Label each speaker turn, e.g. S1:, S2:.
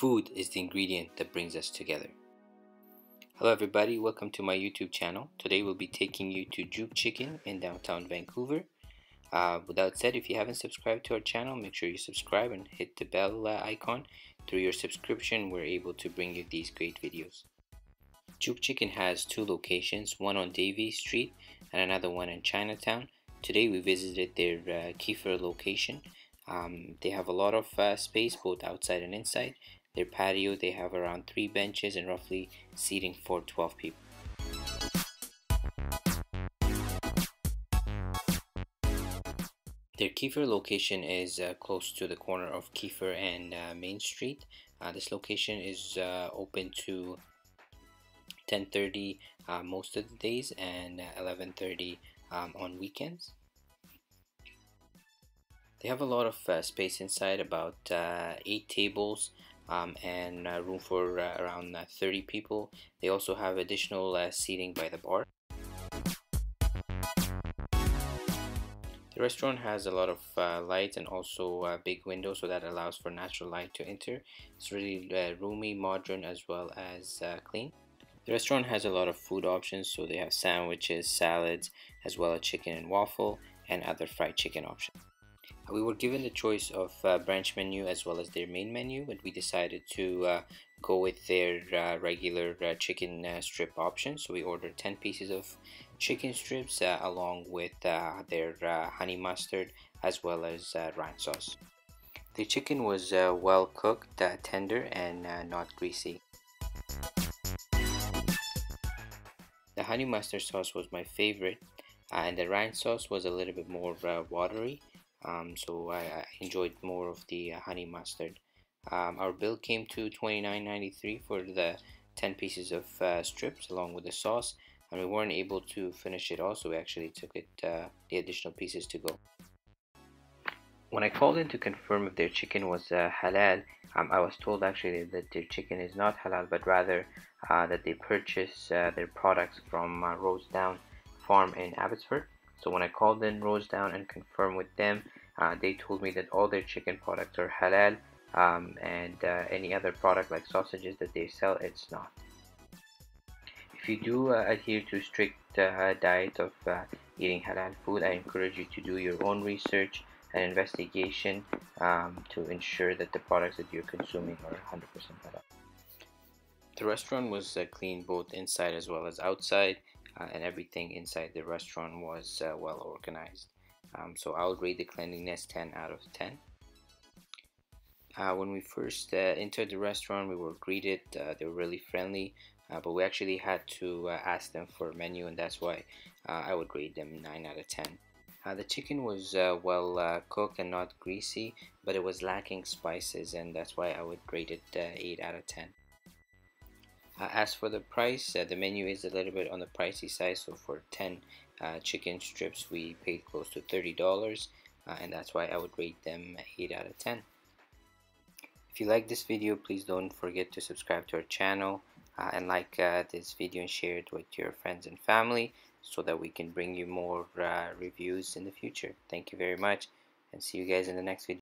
S1: Food is the ingredient that brings us together. Hello everybody, welcome to my YouTube channel. Today we'll be taking you to Juke Chicken in downtown Vancouver. Uh, without said, if you haven't subscribed to our channel, make sure you subscribe and hit the bell uh, icon. Through your subscription, we're able to bring you these great videos. Juke Chicken has two locations, one on Davie Street and another one in Chinatown. Today we visited their uh, Keefer location. Um, they have a lot of uh, space both outside and inside their patio, they have around 3 benches and roughly seating for 12 people. Their Keefer location is uh, close to the corner of Keefer and uh, Main Street. Uh, this location is uh, open to 10:30 uh, most of the days and 11:30 um, on weekends. They have a lot of uh, space inside, about eight tables, um, and uh, room for uh, around uh, 30 people. They also have additional uh, seating by the bar. The restaurant has a lot of uh, lights and also uh, big windows so that allows for natural light to enter. It's really roomy, modern as well as clean. The restaurant has a lot of food options so they have sandwiches, salads, as well as chicken and waffle and other fried chicken options. We were given the choice of uh, branch menu as well as their main menu, but we decided to uh, go with their uh, regular uh, chicken uh, strip option. So we ordered 10 pieces of chicken strips uh, along with their honey mustard as well as ranch sauce. The chicken was well cooked, tender, and not greasy. The honey mustard sauce was my favorite, and the ranch sauce was a little bit more watery um, so I, I, enjoyed more of the uh, honey mustard. Um, our bill came to $29.93 for the 10 pieces of uh, strips along with the sauce and we weren't able to finish it all so we actually took it uh, the additional pieces to go. When I called in to confirm if their chicken was uh, halal um, I was told actually that their chicken is not halal but rather uh, that they purchase uh, their products from Rossdown Farm in Abbotsford so when I called in Rossdown and confirmed with them, uh, they told me that all their chicken products are halal um, and uh, any other product like sausages that they sell, it's not. If you do uh, adhere to strict uh, diet of uh, eating halal food, I encourage you to do your own research and investigation um, to ensure that the products that you're consuming are 100% halal. The restaurant was uh, clean both inside as well as outside uh, and everything inside the restaurant was uh, well organized. Um, so I would rate the cleanliness 10 out of 10. Uh, when we first uh, entered the restaurant, we were greeted. Uh, they were really friendly, uh, but we actually had to ask them for a menu, and that's why I would rate them 9 out of 10. the chicken was well cooked and not greasy, but it was lacking spices, and that's why I would rate it 8 out of 10. Uh, as for the price, uh, the menu is a little bit on the pricey side. So for 10 uh, chicken strips, we paid close to $30. Uh, and that's why I would rate them 8 out of 10. If you like this video, please don't forget to subscribe to our channel uh, and like uh, this video and share it with your friends and family so that we can bring you more reviews in the future. Thank you very much and see you guys in the next video.